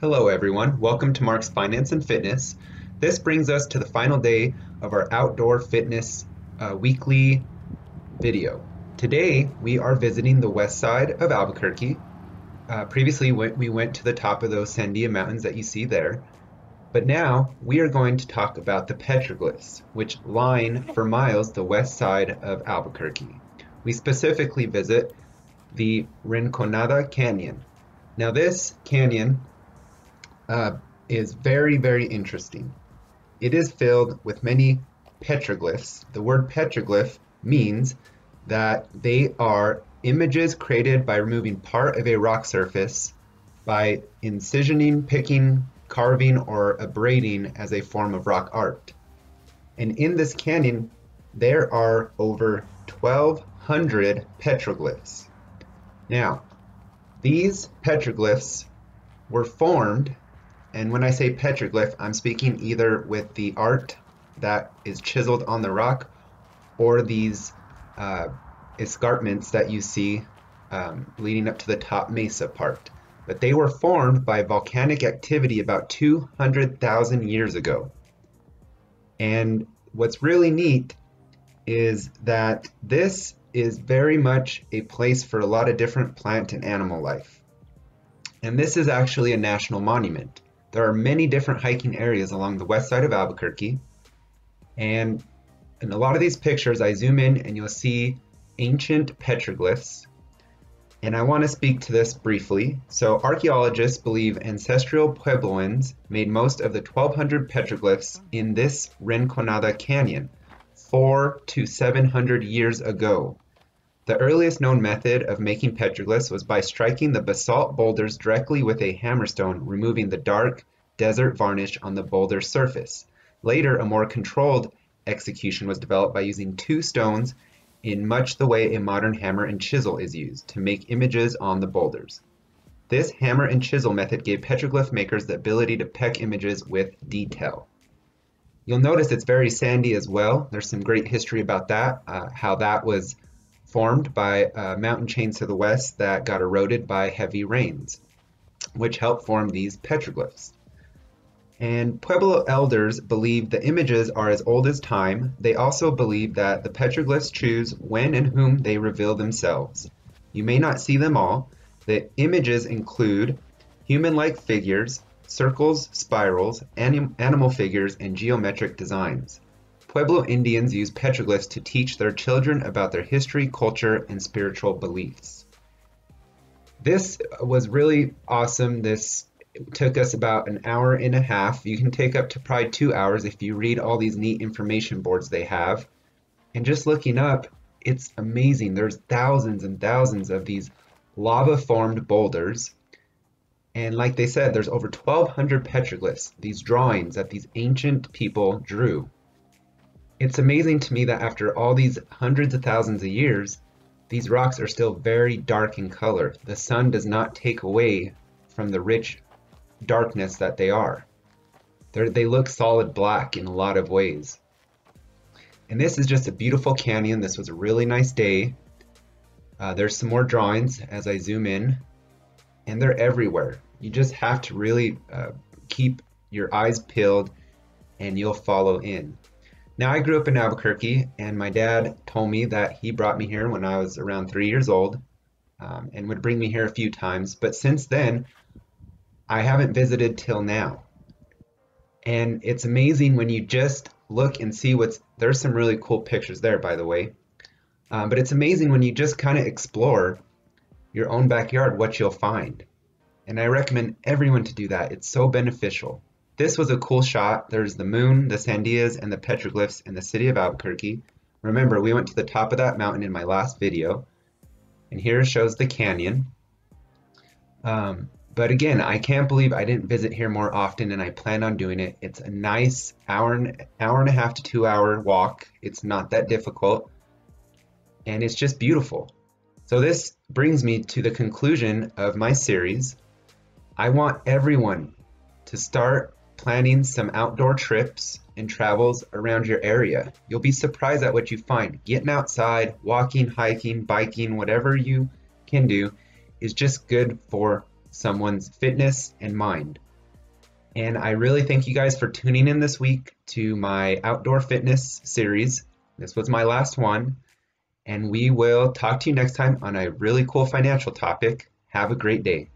Hello everyone, welcome to Mark's Finance and Fitness. This brings us to the final day of our outdoor fitness uh, weekly video. Today we are visiting the west side of Albuquerque. Uh, previously we went to the top of those Sandia Mountains that you see there. But now we are going to talk about the petroglyphs, which line for miles the west side of Albuquerque. We specifically visit the Rinconada Canyon. Now this canyon uh, is very, very interesting. It is filled with many petroglyphs. The word petroglyph means that they are images created by removing part of a rock surface by incisioning, picking, carving, or abrading as a form of rock art. And in this canyon, there are over 1,200 petroglyphs. Now, these petroglyphs were formed and when I say petroglyph, I'm speaking either with the art that is chiseled on the rock or these uh, escarpments that you see um, leading up to the top mesa part. But they were formed by volcanic activity about 200,000 years ago. And what's really neat is that this is very much a place for a lot of different plant and animal life. And this is actually a national monument. There are many different hiking areas along the west side of Albuquerque. And in a lot of these pictures, I zoom in and you'll see ancient petroglyphs. And I want to speak to this briefly. So archaeologists believe ancestral Puebloans made most of the 1200 petroglyphs in this Rinconada Canyon, four to 700 years ago. The earliest known method of making petroglyphs was by striking the basalt boulders directly with a hammerstone, removing the dark, desert varnish on the boulder surface. Later, a more controlled execution was developed by using two stones in much the way a modern hammer and chisel is used to make images on the boulders. This hammer and chisel method gave petroglyph makers the ability to peck images with detail. You'll notice it's very sandy as well. There's some great history about that, uh, how that was formed by mountain chains to the west that got eroded by heavy rains, which helped form these petroglyphs. And Pueblo elders believe the images are as old as time. They also believe that the petroglyphs choose when and whom they reveal themselves. You may not see them all. The images include human-like figures, circles, spirals, anim animal figures, and geometric designs. Pueblo Indians use petroglyphs to teach their children about their history, culture, and spiritual beliefs. This was really awesome. This took us about an hour and a half. You can take up to probably two hours if you read all these neat information boards they have. And just looking up, it's amazing. There's thousands and thousands of these lava formed boulders. And like they said, there's over 1,200 petroglyphs, these drawings that these ancient people drew. It's amazing to me that after all these hundreds of thousands of years, these rocks are still very dark in color. The sun does not take away from the rich darkness that they are. They're, they look solid black in a lot of ways. And this is just a beautiful canyon. This was a really nice day. Uh, there's some more drawings as I zoom in, and they're everywhere. You just have to really uh, keep your eyes peeled and you'll follow in. Now, I grew up in Albuquerque, and my dad told me that he brought me here when I was around three years old um, and would bring me here a few times. But since then, I haven't visited till now. And it's amazing when you just look and see what's there's some really cool pictures there, by the way. Um, but it's amazing when you just kind of explore your own backyard what you'll find. And I recommend everyone to do that. It's so beneficial. This was a cool shot. There's the moon, the sandias, and the petroglyphs in the city of Albuquerque. Remember, we went to the top of that mountain in my last video. And here shows the canyon. Um, but again, I can't believe I didn't visit here more often and I plan on doing it. It's a nice hour and, hour and a half to two hour walk. It's not that difficult. And it's just beautiful. So this brings me to the conclusion of my series. I want everyone to start planning some outdoor trips and travels around your area. You'll be surprised at what you find. Getting outside, walking, hiking, biking, whatever you can do is just good for someone's fitness and mind. And I really thank you guys for tuning in this week to my outdoor fitness series. This was my last one. And we will talk to you next time on a really cool financial topic. Have a great day.